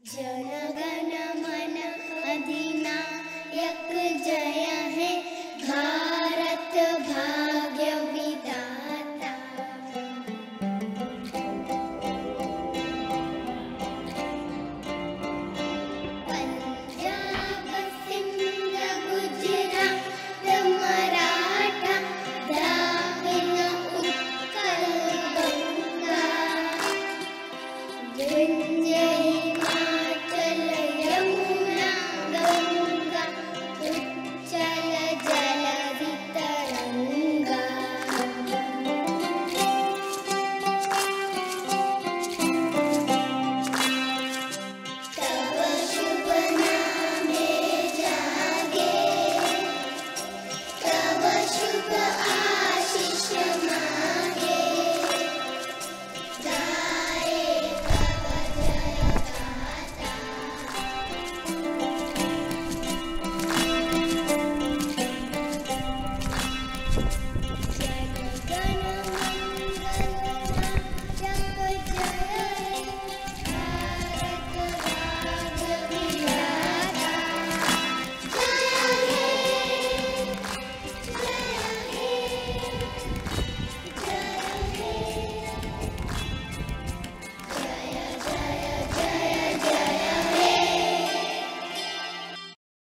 जनगणन अधिना यक जय